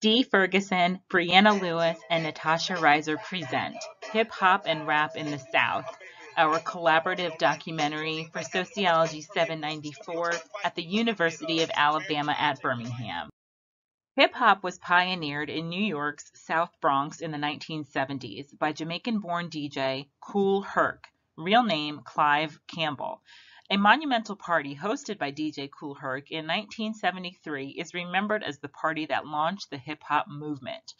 Dee Ferguson, Breanna Louis, and Natasha Riser present Hip Hop and Rap in the South, our collaborative documentary for Sociology 794 at the University of Alabama at Birmingham. Hip hop was pioneered in New York's South Bronx in the 1970s by Jamaican born DJ Kool Herc, real name Clive Campbell, a monumental party hosted by DJ Kool Herc in 1973 is remembered as the party that launched the hip hop movement.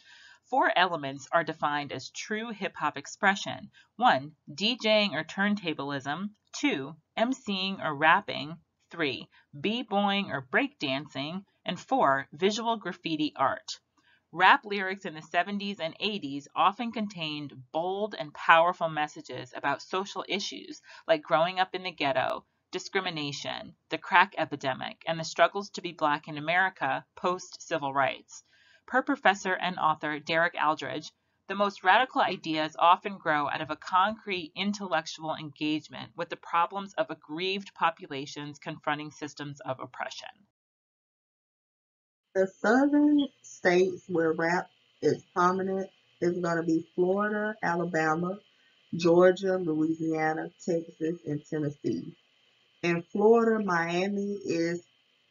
Four elements are defined as true hip hop expression 1. DJing or turntablism, 2. MCing or rapping, 3. B-boying or breakdancing, and 4. Visual graffiti art. Rap lyrics in the 70s and 80s often contained bold and powerful messages about social issues like growing up in the ghetto, discrimination, the crack epidemic, and the struggles to be black in America post civil rights. Per professor and author Derek Aldridge, the most radical ideas often grow out of a concrete intellectual engagement with the problems of aggrieved populations confronting systems of oppression. The southern states where rap is prominent is going to be Florida, Alabama, Georgia, Louisiana, Texas, and Tennessee. In Florida, Miami is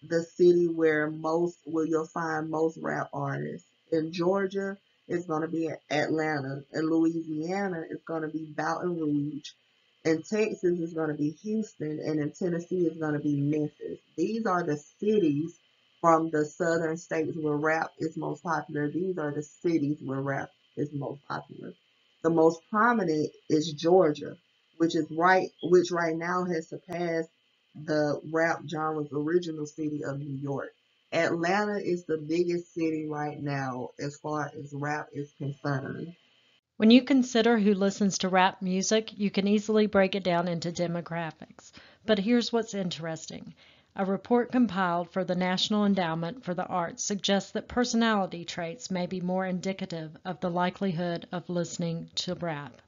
the city where most where you'll find most rap artists. In Georgia, it's going to be Atlanta. In Louisiana, it's going to be Baton Rouge. In Texas, it's going to be Houston. And in Tennessee, it's going to be Memphis. These are the cities from the southern states where rap is most popular. These are the cities where rap is most popular. The most prominent is Georgia, which is right, which right now has surpassed the rap genre's original city of New York. Atlanta is the biggest city right now as far as rap is concerned. When you consider who listens to rap music, you can easily break it down into demographics. But here's what's interesting. A report compiled for the National Endowment for the Arts suggests that personality traits may be more indicative of the likelihood of listening to rap.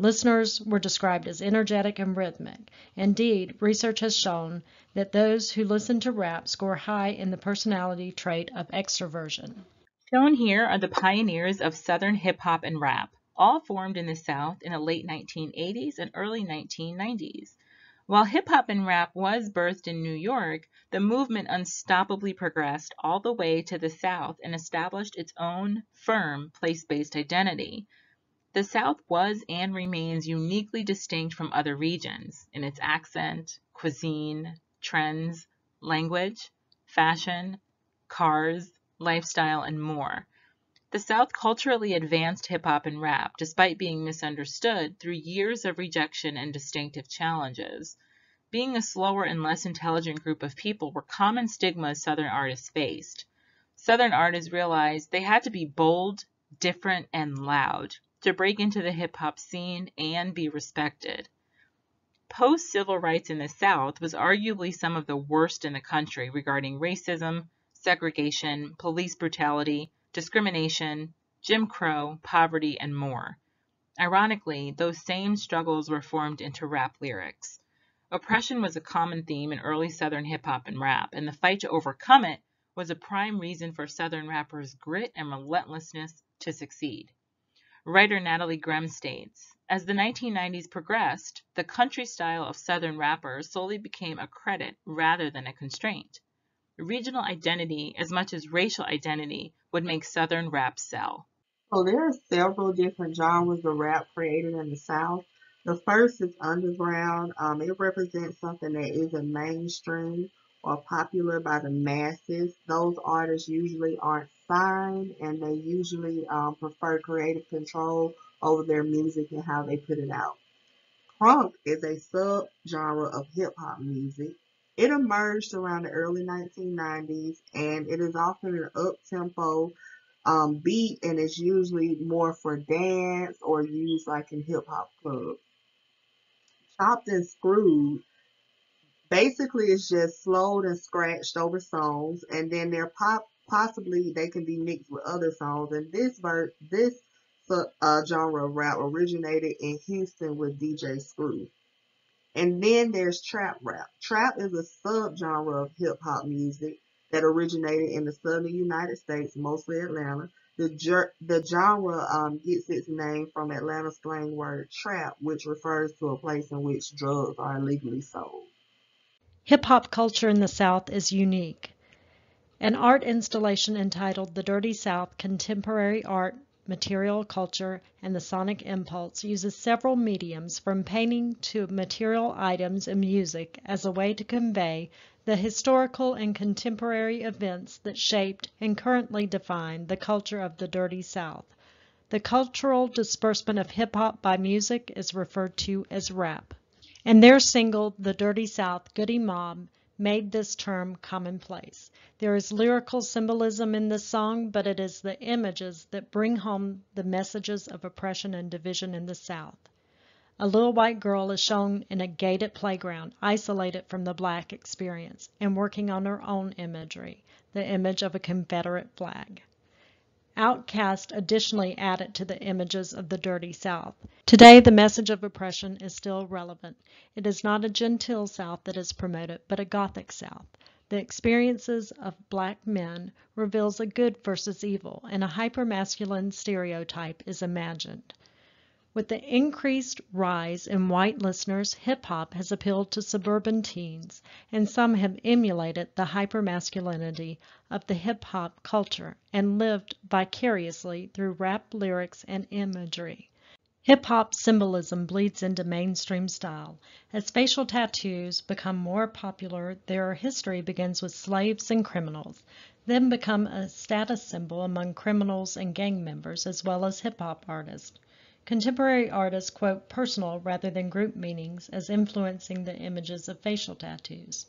Listeners were described as energetic and rhythmic. Indeed, research has shown that those who listen to rap score high in the personality trait of extroversion. Shown here are the pioneers of Southern hip hop and rap, all formed in the South in the late 1980s and early 1990s. While hip hop and rap was birthed in New York, the movement unstoppably progressed all the way to the South and established its own firm place based identity. The South was and remains uniquely distinct from other regions in its accent, cuisine, trends, language, fashion, cars, lifestyle, and more. The South culturally advanced hip hop and rap despite being misunderstood through years of rejection and distinctive challenges. Being a slower and less intelligent group of people were common stigmas Southern artists faced. Southern artists realized they had to be bold, different, and loud to break into the hip hop scene and be respected. Post civil rights in the South was arguably some of the worst in the country regarding racism, segregation, police brutality, discrimination, Jim Crow, poverty, and more. Ironically, those same struggles were formed into rap lyrics. Oppression was a common theme in early Southern hip hop and rap, and the fight to overcome it was a prime reason for Southern rappers' grit and relentlessness to succeed. Writer Natalie Grem states, as the 1990s progressed, the country style of Southern rappers slowly became a credit rather than a constraint. Regional identity, as much as racial identity, would make Southern rap sell. So there are several different genres of rap created in the South. The first is underground. Um, it represents something that isn't mainstream or popular by the masses. Those artists usually aren't signed and they usually um, prefer creative control over their music and how they put it out. Crunk is a subgenre of hip hop music. It emerged around the early 1990s and it is often an up tempo um, beat and it's usually more for dance or used like in hip hop clubs. Chopped and Screwed basically it's just slowed and scratched over songs and then they're pop possibly they can be mixed with other songs. And this verse, this uh, genre of rap originated in Houston with DJ Screw. And then there's trap rap. Trap is a subgenre of hip hop music. that originated in the southern United States, mostly Atlanta. The, the genre um, gets its name from Atlanta slang word trap, which refers to a place in which drugs are illegally sold. Hip hop culture in the South is unique. An art installation entitled The Dirty South Contemporary Art, Material Culture, and the Sonic Impulse uses several mediums from painting to material items and music as a way to convey the historical and contemporary events that shaped and currently define the culture of the Dirty South. The cultural disbursement of hip hop by music is referred to as rap. And their single, The Dirty South Goodie Mob, made this term commonplace. There is lyrical symbolism in this song, but it is the images that bring home the messages of oppression and division in the South. A little white girl is shown in a gated playground, isolated from the black experience, and working on her own imagery, the image of a Confederate flag. OutKast additionally added to the images of the dirty South. Today, the message of oppression is still relevant. It is not a genteel South that is promoted, but a Gothic South. The experiences of black men reveals a good versus evil, and a hypermasculine stereotype is imagined. With the increased rise in white listeners, hip hop has appealed to suburban teens, and some have emulated the hypermasculinity of the hip hop culture and lived vicariously through rap lyrics and imagery. Hip hop symbolism bleeds into mainstream style. As facial tattoos become more popular, their history begins with slaves and criminals, then become a status symbol among criminals and gang members as well as hip hop artists. Contemporary artists quote personal rather than group meanings as influencing the images of facial tattoos.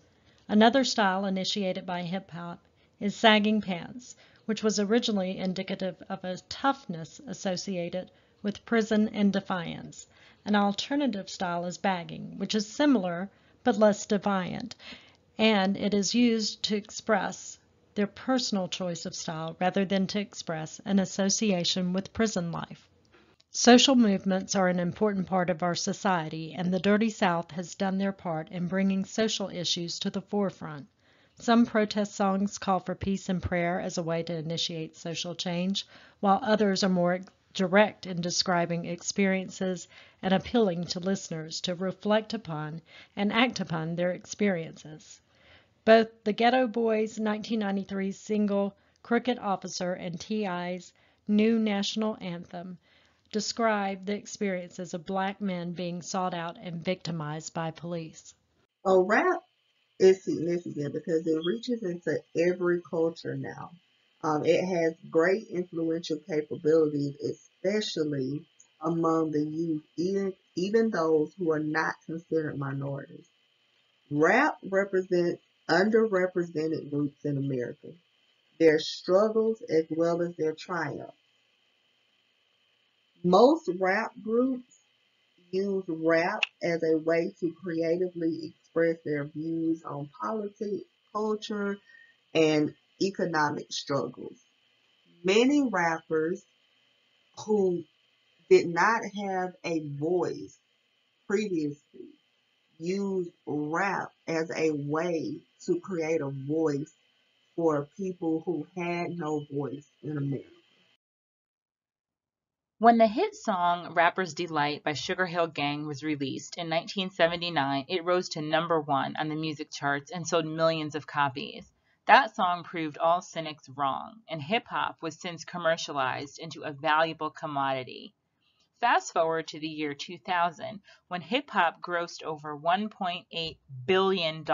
Another style initiated by hip hop is sagging pants, which was originally indicative of a toughness associated with prison and defiance. An alternative style is bagging, which is similar but less defiant, and it is used to express their personal choice of style rather than to express an association with prison life. Social movements are an important part of our society, and the Dirty South has done their part in bringing social issues to the forefront. Some protest songs call for peace and prayer as a way to initiate social change, while others are more direct in describing experiences and appealing to listeners to reflect upon and act upon their experiences. Both the Geto Boys' 1993 single Crooked Officer and T.I.'s new national anthem describe the experiences of black men being sought out and victimized by police. A rap is significant because it reaches into every culture now. Um, it has great influential capabilities, especially among the youth, even, even those who are not considered minorities. Rap represents underrepresented groups in America, their struggles as well as their triumphs. Most rap groups use rap as a way to creatively express their views on politics, culture, and economic struggles. Many rappers who did not have a voice previously used rap as a way to create a voice for people who had no voice in America. When the hit song Rapper's Delight by Sugarhill Gang was released in 1979, it rose to number one on the music charts and sold millions of copies. That song proved all cynics wrong, and hip hop was since commercialized into a valuable commodity. Fast forward to the year 2000, when hip hop grossed over $1.8 billion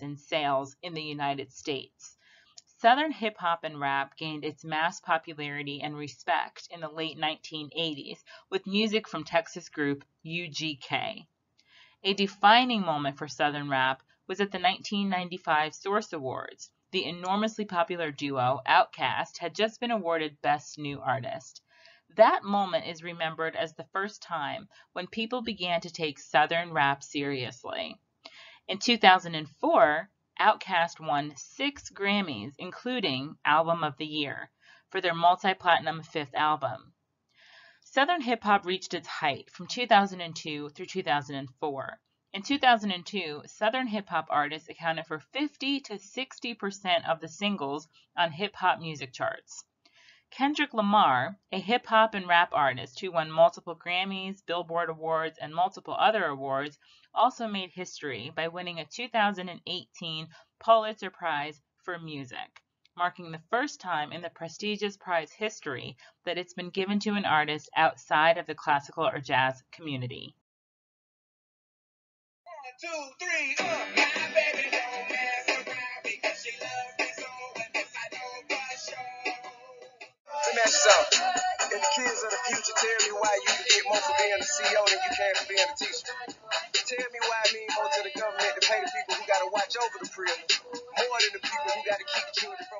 in sales in the United States. Southern hip hop and rap gained its mass popularity and respect in the late 1980s with music from Texas group UGK. A defining moment for Southern rap was at the 1995 Source Awards. The enormously popular duo, OutKast, had just been awarded Best New Artist. That moment is remembered as the first time when people began to take Southern rap seriously. In 2004, OutKast won six Grammys, including Album of the Year, for their multi platinum fifth album. Southern hip hop reached its height from 2002 through 2004. In 2002, Southern hip hop artists accounted for 50 to 60% of the singles on hip hop music charts. Kendrick Lamar, a hip hop and rap artist who won multiple Grammys, Billboard Awards, and multiple other awards, also made history by winning a 2018 Pulitzer Prize for Music, marking the first time in the prestigious prize history that it's been given to an artist outside of the classical or jazz community. One, two, three, Let me ask mess up. And the kids of the future tell me why you can get more for being a CEO than you can for being a teacher. Tell me why I mean more to the government to pay the people who gotta watch over the prisoners more than the people who gotta keep the children.